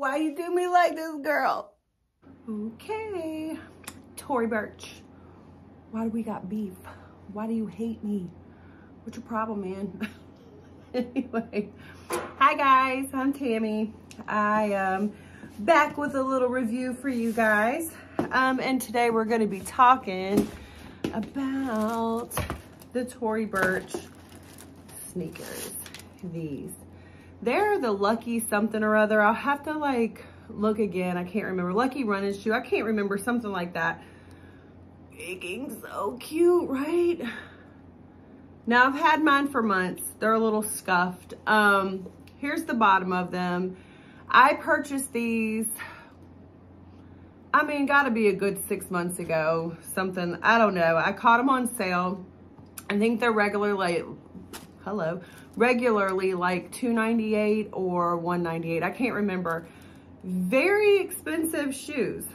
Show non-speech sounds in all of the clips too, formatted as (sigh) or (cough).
Why you do me like this, girl? Okay. Tory Burch. Why do we got beef? Why do you hate me? What's your problem, man? (laughs) anyway, hi guys, I'm Tammy. I am back with a little review for you guys. Um, and today we're gonna be talking about the Tory Burch sneakers, these. They're the Lucky something or other. I'll have to like look again. I can't remember. Lucky running shoe. I can't remember something like that. Freaking so cute, right? Now I've had mine for months. They're a little scuffed. Um, here's the bottom of them. I purchased these, I mean, gotta be a good six months ago, something, I don't know. I caught them on sale. I think they're regularly, hello, regularly like 298 or 198. I can't remember. Very expensive shoes.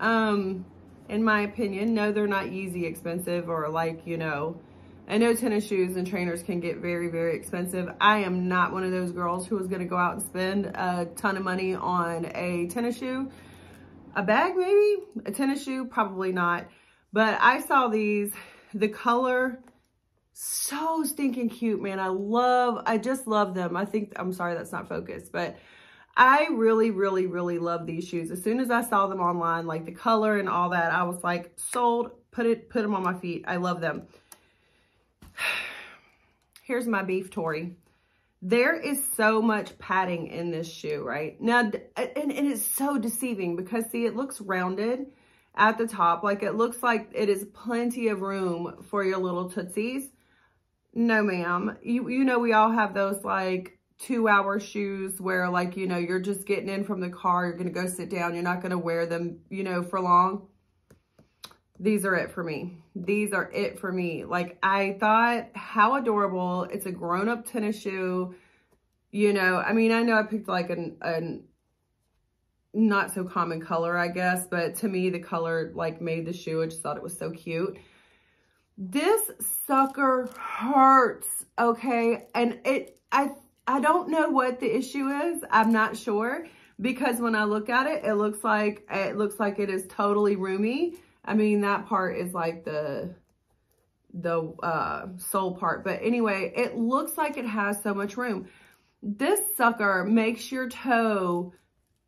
Um, in my opinion, no, they're not easy expensive or like, you know, I know tennis shoes and trainers can get very, very expensive. I am not one of those girls who is going to go out and spend a ton of money on a tennis shoe. A bag, maybe? A tennis shoe? Probably not. But I saw these. The color, so stinking cute, man. I love, I just love them. I think, I'm sorry that's not focused, but I really, really, really love these shoes. As soon as I saw them online, like the color and all that, I was like, sold, put it, put them on my feet. I love them. (sighs) Here's my beef Tory. There is so much padding in this shoe, right? Now, and, and it's so deceiving because see, it looks rounded at the top. Like it looks like it is plenty of room for your little tootsies. No, ma'am. You, you know, we all have those like two hour shoes where like, you know, you're just getting in from the car. You're going to go sit down. You're not going to wear them, you know, for long these are it for me. These are it for me. Like I thought how adorable. It's a grown up tennis shoe. You know, I mean, I know I picked like an, an not so common color, I guess, but to me, the color like made the shoe. I just thought it was so cute. This sucker hurts, okay? And it, I, I don't know what the issue is. I'm not sure because when I look at it, it looks like, it looks like it is totally roomy I mean, that part is like the the uh, sole part. But anyway, it looks like it has so much room. This sucker makes your toe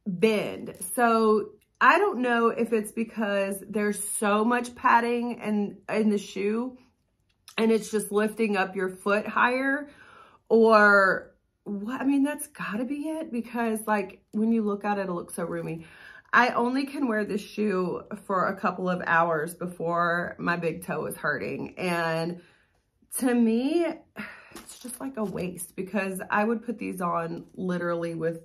bend. So I don't know if it's because there's so much padding in, in the shoe and it's just lifting up your foot higher or what? I mean, that's gotta be it because like when you look at it, it looks so roomy. I only can wear this shoe for a couple of hours before my big toe is hurting. And to me, it's just like a waste because I would put these on literally with,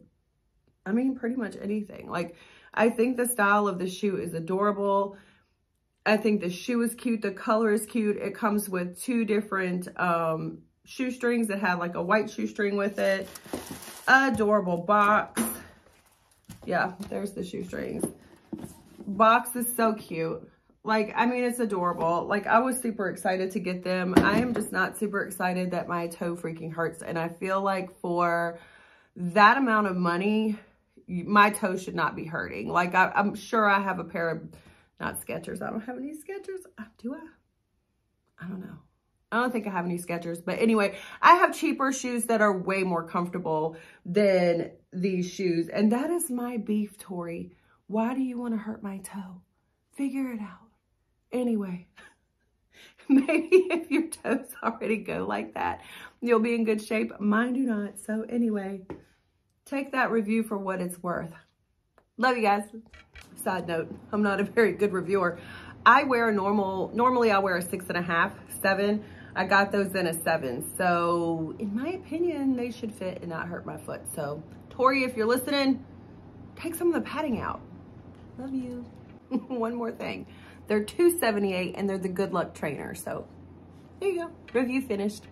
I mean, pretty much anything. Like, I think the style of the shoe is adorable. I think the shoe is cute. The color is cute. It comes with two different um, shoestrings that have like a white shoestring with it. Adorable box yeah, there's the shoestrings. Box is so cute. Like, I mean, it's adorable. Like, I was super excited to get them. I am just not super excited that my toe freaking hurts. And I feel like for that amount of money, my toe should not be hurting. Like, I, am sure I have a pair of, not Skechers. I don't have any Skechers. Uh, do I? I don't know. I don't think I have any Skechers. But anyway, I have cheaper shoes that are way more comfortable than these shoes. And that is my beef, Tory. Why do you want to hurt my toe? Figure it out. Anyway, (laughs) maybe if your toes already go like that, you'll be in good shape. Mine do not. So anyway, take that review for what it's worth. Love you guys. Side note, I'm not a very good reviewer. I wear a normal, normally I wear a six and a half, seven. I got those in a seven. So in my opinion, they should fit and not hurt my foot. So Tory, if you're listening, take some of the padding out. Love you. (laughs) One more thing. They're 278 and they're the good luck trainer. So there you go. Review finished.